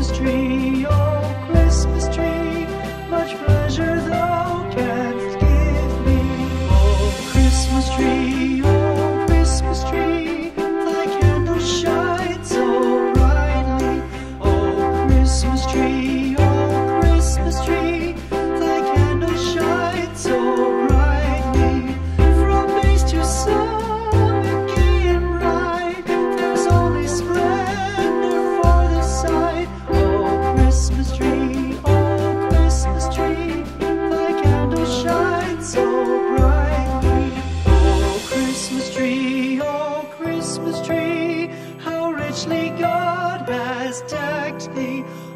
Christmas tree, oh Christmas tree, much pleasure thou canst give me. Oh Christmas tree, oh Christmas tree, thy candle shines so brightly. Oh Christmas tree.